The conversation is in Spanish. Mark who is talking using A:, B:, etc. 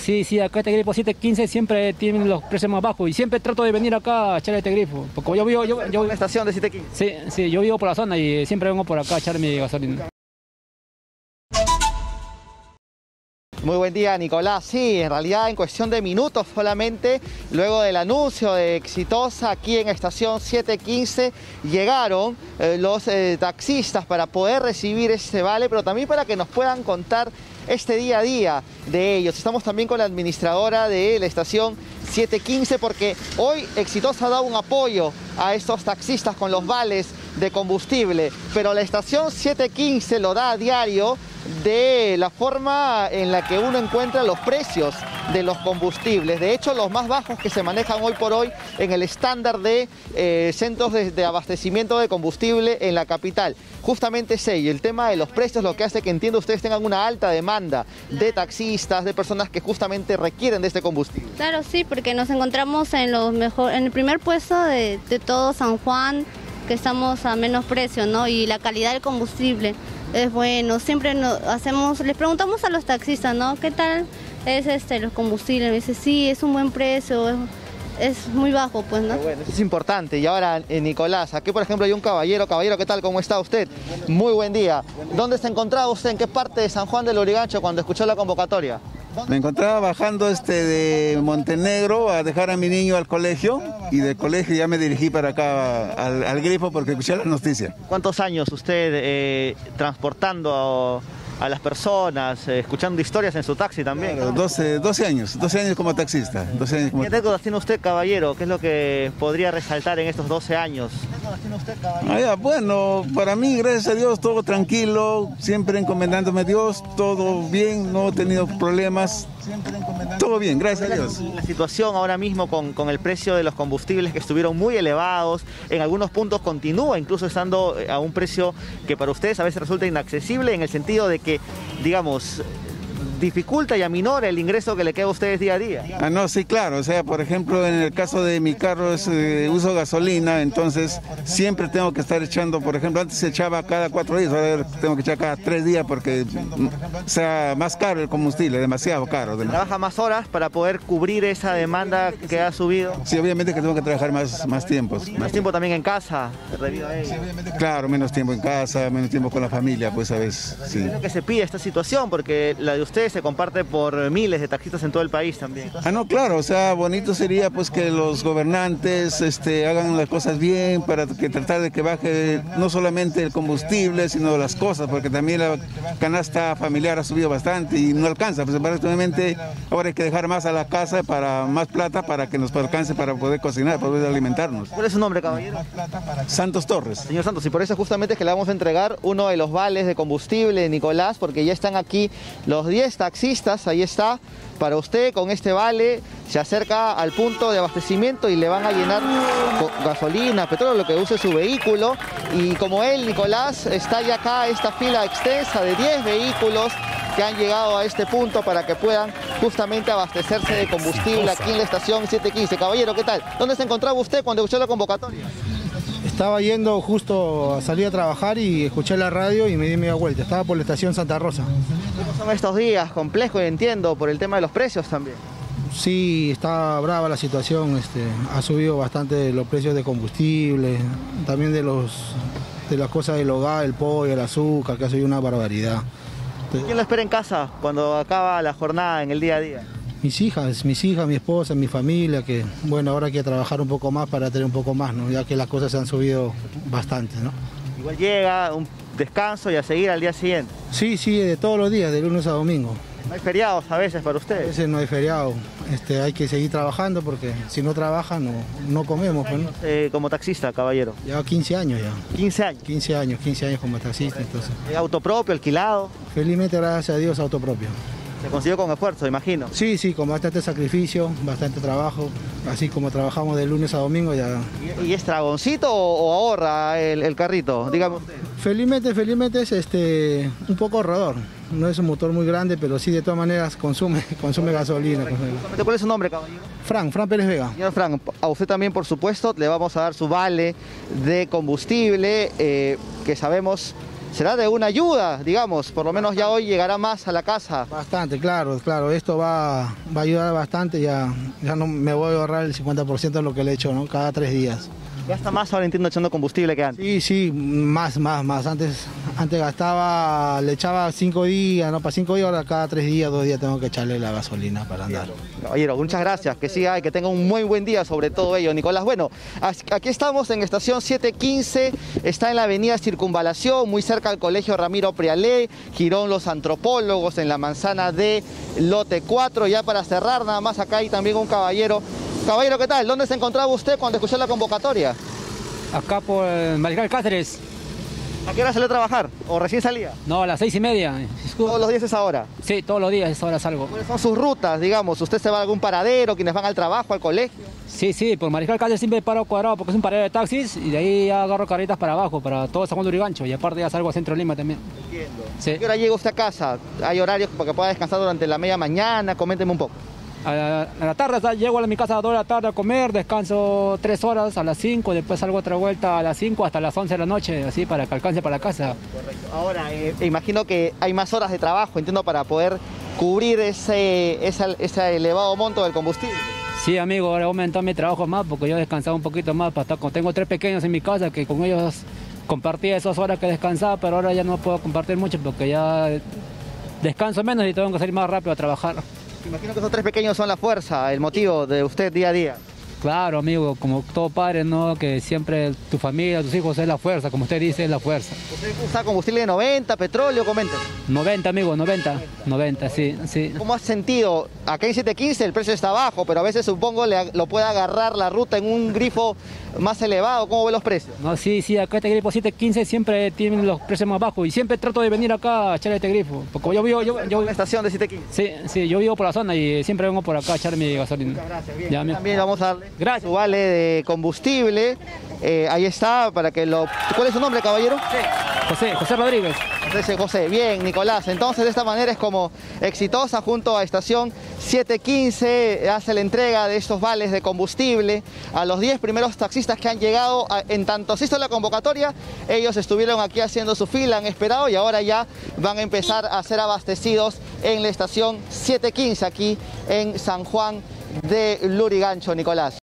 A: Sí, sí, acá este grifo 715 siempre tienen los precios más bajos y siempre trato de venir acá a echar este grifo. Porque yo vivo, yo, yo,
B: la estación de 715.
A: Sí, sí, yo vivo por la zona y siempre vengo por acá a echar mi gasolina.
B: Muy buen día, Nicolás. Sí, en realidad en cuestión de minutos solamente, luego del anuncio de Exitosa aquí en estación 715, llegaron eh, los eh, taxistas para poder recibir este vale, pero también para que nos puedan contar este día a día de ellos. Estamos también con la administradora de la estación 715 porque hoy Exitosa ha dado un apoyo a estos taxistas con los vales de combustible, pero la estación 715 lo da a diario de la forma en la que uno encuentra los precios de los combustibles. De hecho, los más bajos que se manejan hoy por hoy en el estándar de eh, centros de, abastecimiento de combustible en la capital. Justamente es ello, el tema de los precios lo que hace que entiendo ustedes tengan una alta demanda de taxistas, de personas que justamente requieren de este combustible.
C: Claro, sí, porque nos encontramos en los mejor, en el primer puesto de, de todo San Juan, que estamos a menos precio, ¿no? Y la calidad del combustible es bueno. Siempre nos hacemos, les preguntamos a los taxistas, ¿no? ¿Qué tal es este los combustibles? Me dice, sí, es un buen precio, es, muy bajo, pues, ¿no?
B: bueno, es importante. Y ahora, eh, Nicolás, aquí por ejemplo hay un caballero. Caballero, ¿qué tal? ¿Cómo está usted? Muy buen día. ¿Dónde se encontraba usted? ¿En qué parte de San Juan del Urigancho cuando escuchó la convocatoria?
D: Me encontraba bajando este de Montenegro a dejar a mi niño al colegio y del colegio ya me dirigí para acá al, grifo porque escuché la noticia.
B: ¿Cuántos años usted eh, transportando a las personas, eh, escuchando historias en su taxi también.
D: 12, 12, años, 12 años como taxista. 12 años
B: ¿Qué anécdotas tiene usted, caballero? ¿Qué es lo que podría resaltar en estos 12 años?
D: tiene usted, caballero? Ah, bueno, para mí, gracias a Dios, todo tranquilo, siempre encomendándome a Dios, todo bien, no he tenido problemas. Todo bien, gracias a Dios.
B: La situación ahora mismo con, con, el precio de los combustibles que estuvieron muy elevados, en algunos puntos continúa incluso estando a un precio que para ustedes a veces resulta inaccesible en el sentido de que digamos, dificulta y aminora el ingreso que le queda a ustedes día a día.
D: Ah, no, sí, claro. O sea, por ejemplo, en el caso de mi carro es eh, uso gasolina, entonces siempre tengo que estar echando, por ejemplo, antes se echaba cada cuatro días, ahora tengo que echar cada tres días porque mm, sea más caro el combustible, demasiado caro.
B: ¿Trabaja más horas para poder cubrir esa demanda que ha subido?
D: Sí, obviamente que tengo que trabajar más, más tiempos.
B: ¿Más tiempo también en casa?
D: Claro, menos tiempo en casa, menos tiempo con la familia, pues a veces. Sí.
B: Que se pide esta situación porque la de ustedes se comparte por miles de taxistas en todo el país también.
D: Ah, no, claro, o sea, bonito sería pues que los gobernantes este, hagan las cosas bien para que tratar de que baje no solamente el combustible, sino las cosas, porque también la canasta familiar ha subido bastante y no alcanza, pues prácticamente ahora hay que dejar más a la casa para más plata para que nos alcance para poder cocinar, para poder alimentarnos.
B: ¿Cuál es su nombre, caballero?
D: Santos Torres.
B: Señor Santos, y por eso justamente es que le vamos a entregar uno de los vales de combustible, Nicolás, porque ya están aquí los 10 taxistas, ahí está, para usted con este vale, se acerca al punto de abastecimiento y le van a llenar gasolina, petróleo, lo que use su vehículo. Y como él, Nicolás, está ya acá esta fila extensa de 10 vehículos que han llegado a este punto para que puedan justamente abastecerse de combustible aquí en la estación 715. Caballero, ¿qué tal? ¿Dónde se encontraba usted cuando escuchó la convocatoria?
E: Estaba yendo justo a salir a trabajar y escuché la radio y me di media vuelta. Estaba por la estación Santa Rosa.
B: ¿Cómo son estos días? Complejos, entiendo, por el tema de los precios también.
E: Sí, está brava la situación. Este, ha subido bastante los precios de combustible, también de, los, de las cosas del hogar, el pollo, el azúcar, que ha subido una barbaridad.
B: ¿Quién lo espera en casa cuando acaba la jornada en el día a día?
E: mis hijas, mis hijas, mi esposa, mi familia, que bueno, ahora hay que trabajar un poco más para tener un poco más, ¿no? ya que las cosas se han subido bastante. ¿no?
B: Igual llega un descanso y a seguir al día siguiente.
E: Sí, sí, de todos los días, de lunes a domingo.
B: ¿No hay feriados a veces para ustedes? A
E: veces no hay feriado, este, hay que seguir trabajando porque si no trabajan no, no comemos. Pues,
B: eh, como taxista, caballero?
E: Ya 15 años ya.
B: ¿15 años?
E: 15 años, 15 años como taxista. Entonces.
B: ¿Auto propio, alquilado?
E: Felizmente, gracias a Dios, auto propio.
B: Se consiguió con esfuerzo, imagino.
E: Sí, sí, con bastante sacrificio, bastante trabajo. Así como trabajamos de lunes a domingo ya.
B: ¿Y, es dragoncito o, ahorra el, carrito? Dígame usted.
E: Felizmente, felizmente es este, un poco ahorrador. No es un motor muy grande, pero sí de todas maneras consume, consume gasolina.
B: ¿Cuál es su nombre, caballero?
E: Fran, Fran Pérez Vega.
B: Señor Fran, a usted también, por supuesto, le vamos a dar su vale de combustible, eh, que sabemos será de una ayuda, digamos, por lo menos ya hoy llegará más a la casa.
E: Bastante, claro, claro, esto va, va a ayudar bastante, ya, ya no me voy a ahorrar el 50% de lo que le he hecho, ¿no? Cada tres días.
B: Gasta más ahora entiendo echando combustible que antes.
E: Sí, sí, más, más, más. Antes, antes gastaba, le echaba cinco días, no, para cinco días, ahora cada tres días, dos días tengo que echarle la gasolina para andar.
B: Caballero, muchas gracias, que siga y que tenga un muy buen día sobre todo ello, Nicolás. Bueno, aquí estamos en estación 715, está en la avenida Circunvalación, muy cerca al colegio Ramiro Prialé, Girón Los Antropólogos, en la manzana de Lote 4. Ya para cerrar, nada más acá hay también un caballero. Caballero, ¿qué tal? ¿Dónde se encontraba usted cuando escuchó la convocatoria?
A: Acá por Mariscal Cáceres.
B: ¿A qué hora salió a trabajar? ¿O recién salía?
A: No, a las seis y media.
B: Todos los días es ahora.
A: Sí, todos los días a esa hora salgo.
B: ¿Cuáles son sus rutas, digamos? ¿Usted se va a algún paradero, quienes van al trabajo, al colegio?
A: Sí, sí, por Mariscal Cáceres siempre paro cuadrado porque es un paradero de taxis y de ahí ya agarro carretas para abajo, para todo San Juan de Urigancho y aparte ya salgo a Centro Lima también.
B: Entiendo.
A: Sí.
B: ¿A qué hora llega usted a casa? ¿Hay horarios para que pueda descansar durante la media mañana? Coménteme un poco.
A: A la, a la tarde llego a mi casa a las 2 de la tarde a comer, descanso 3 horas a las 5, después salgo otra vuelta a las 5 hasta las 11 de la noche, así para que alcance para la casa.
B: Ahora, eh, imagino que hay más horas de trabajo, entiendo, para poder cubrir ese, ese elevado monto del combustible.
A: Sí, amigo, ahora he aumentado mi trabajo más porque yo he descansado un poquito más. Para estar tengo tres pequeños en mi casa que con ellos compartía esas horas que descansaba, pero ahora ya no puedo compartir mucho porque ya descanso menos y tengo que salir más rápido a trabajar.
B: Imagino que esos tres pequeños son la fuerza, el motivo de usted día a día.
A: Claro, amigo, como todo padre, ¿no? Que siempre tu familia, tus hijos es la fuerza, como usted dice, es la fuerza.
B: ¿Usted usa combustible de 90, petróleo? Coménteme.
A: 90, amigo, 90. 90, sí, sí.
B: ¿Cómo has sentido? Acá en 715 el precio está bajo, pero a veces supongo le- lo puede agarrar la ruta en un grifo más elevado. ¿Cómo ve los precios?
A: No, sí, sí, acá este grifo 715 siempre tiene los precios más bajos y siempre trato de venir acá a echar este grifo. Porque yo vivo, yo, yo,
B: la estación de 715.
A: sí, sí, yo vivo por la zona y siempre vengo por acá a echar mi gasolina.
B: Gracias, bien.
A: Ya.
B: También vamos a darle
A: Gracias.
B: vale de combustible. Eh, ahí está, para que lo... ¿Cuál es su nombre, caballero?
A: José, José Rodríguez.
B: José, José, bien, Nicolás. Entonces, de esta manera es como exitosa junto a estación 715, hace la entrega de estos vales de combustible a los 10 primeros taxistas que han llegado. A- en tanto se hizo la convocatoria, ellos estuvieron aquí haciendo su fila, han esperado y ahora ya van a empezar a ser abastecidos en la estación 715 aquí en San Juan de Lurigancho, Nicolás.